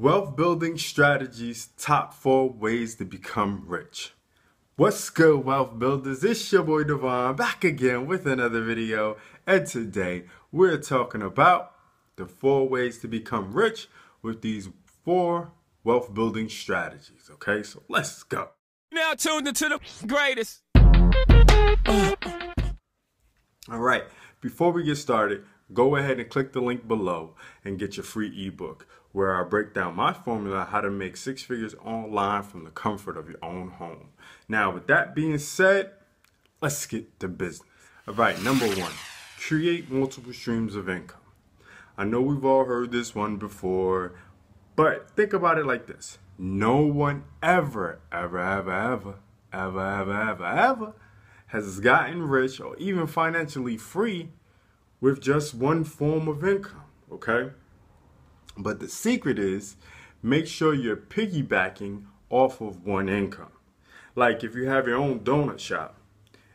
Wealth building strategies, top four ways to become rich. What's good, wealth builders? It's your boy DeVaughn back again with another video. And today we're talking about the four ways to become rich with these four wealth building strategies. Okay, so let's go. Now tuned into the greatest. All right, before we get started, go ahead and click the link below and get your free ebook where I break down my formula how to make six figures online from the comfort of your own home. Now, with that being said, let's get to business. All right, number one, create multiple streams of income. I know we've all heard this one before, but think about it like this. No one ever, ever, ever, ever, ever, ever, ever, ever has gotten rich or even financially free with just one form of income, okay? But the secret is make sure you're piggybacking off of one income. Like if you have your own donut shop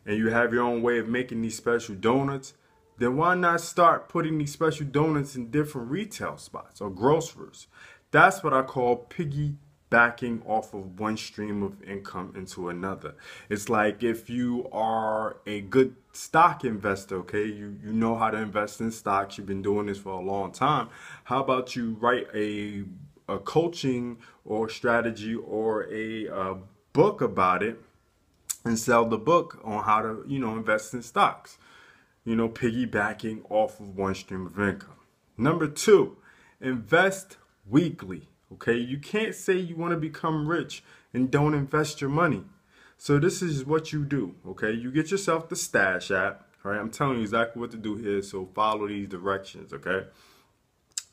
and you have your own way of making these special donuts, then why not start putting these special donuts in different retail spots or grocers? That's what I call piggy backing off of one stream of income into another. It's like if you are a good stock investor, okay, you, you know how to invest in stocks, you've been doing this for a long time. How about you write a, a coaching or strategy or a uh, book about it and sell the book on how to, you know, invest in stocks? You know, piggybacking off of one stream of income. Number two, invest weekly. Okay, you can't say you want to become rich and don't invest your money. So this is what you do. Okay, you get yourself the Stash app. All right, I'm telling you exactly what to do here. So follow these directions. Okay,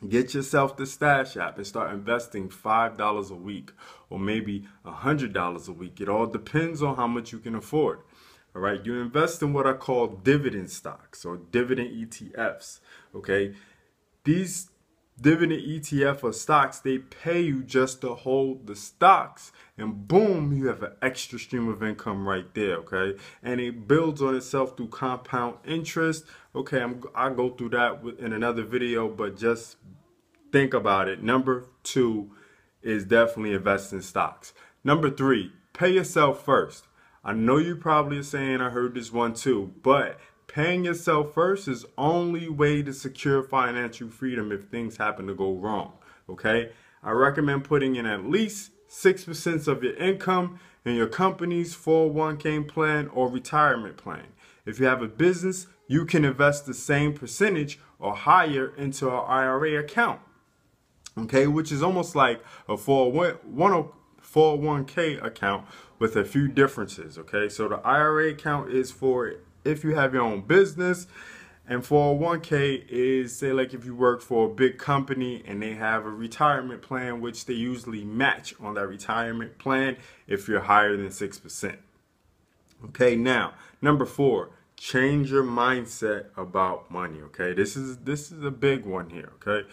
get yourself the Stash app and start investing five dollars a week or maybe a hundred dollars a week. It all depends on how much you can afford. All right, you invest in what I call dividend stocks or dividend ETFs. Okay, these dividend ETF or stocks, they pay you just to hold the stocks. And boom, you have an extra stream of income right there, okay? And it builds on itself through compound interest. Okay, I'm, I'll go through that in another video, but just think about it. Number two is definitely invest in stocks. Number three, pay yourself first. I know you probably are saying I heard this one too, but Paying yourself first is only way to secure financial freedom if things happen to go wrong. Okay? I recommend putting in at least 6% of your income in your company's 401k plan or retirement plan. If you have a business, you can invest the same percentage or higher into an IRA account. Okay, which is almost like a 401k account with a few differences. Okay, so the IRA account is for if you have your own business and 401k is say like if you work for a big company and they have a retirement plan which they usually match on that retirement plan if you're higher than 6%. Okay, now, number 4, change your mindset about money, okay? This is this is a big one here, okay?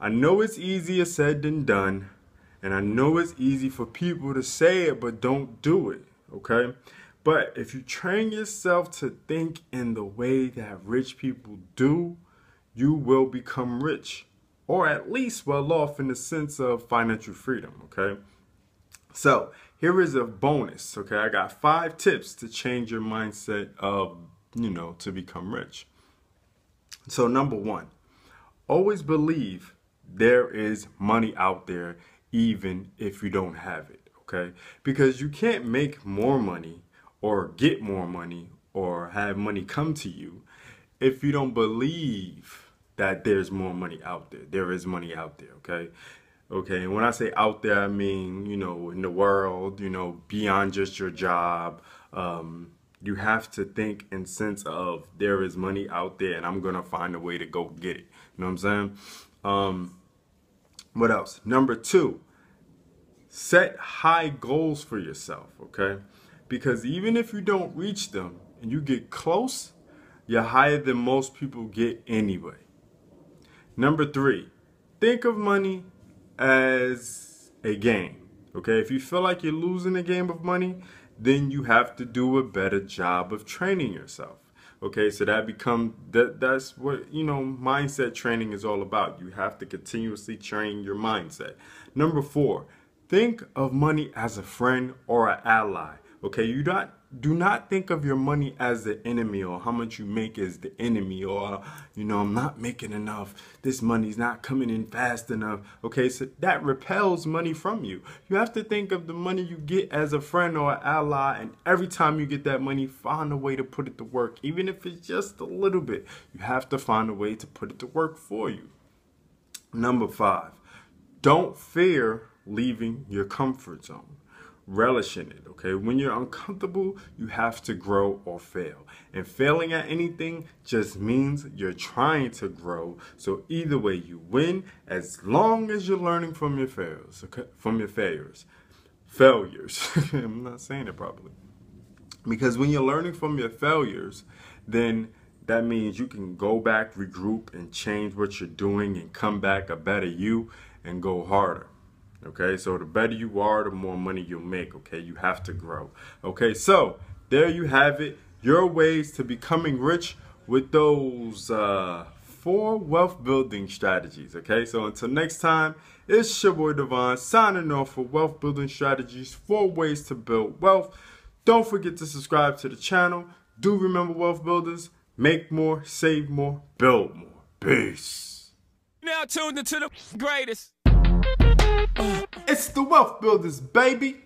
I know it's easier said than done, and I know it's easy for people to say it but don't do it, okay? But if you train yourself to think in the way that rich people do, you will become rich or at least well off in the sense of financial freedom, okay? So, here is a bonus, okay? I got five tips to change your mindset of, you know, to become rich. So, number one, always believe there is money out there even if you don't have it, okay? Because you can't make more money or get more money or have money come to you if you don't believe that there's more money out there. There is money out there, okay? Okay, and when I say out there, I mean, you know, in the world, you know, beyond just your job. Um, you have to think in sense of there is money out there and I'm going to find a way to go get it. You know what I'm saying? Um, what else? Number two, set high goals for yourself, okay? Because even if you don't reach them and you get close, you're higher than most people get anyway. Number three, think of money as a game. Okay, if you feel like you're losing a game of money, then you have to do a better job of training yourself. Okay, so that become that that's what you know mindset training is all about. You have to continuously train your mindset. Number four, think of money as a friend or an ally. Okay, you not do not think of your money as the enemy or how much you make is the enemy or you know I'm not making enough. This money's not coming in fast enough. Okay, so that repels money from you. You have to think of the money you get as a friend or an ally and every time you get that money find a way to put it to work even if it's just a little bit. You have to find a way to put it to work for you. Number 5. Don't fear leaving your comfort zone relish in it okay? When you're uncomfortable you have to grow or fail. And failing at anything just means you're trying to grow. So either way you win as long as you're learning from your failures okay? From your failures. Failures. I'm not saying it properly. Because when you're learning from your failures then that means you can go back regroup and change what you're doing and come back a better you and go harder Okay, so the better you are, the more money you'll make. Okay, you have to grow. Okay, so there you have it. Your ways to becoming rich with those uh, four wealth building strategies. Okay, so until next time, it's your boy DeVaughn signing off for wealth building strategies, four ways to build wealth. Don't forget to subscribe to the channel. Do remember, wealth builders, make more, save more, build more. Peace. Now tuned into the greatest. It's the Wealth Builders, baby.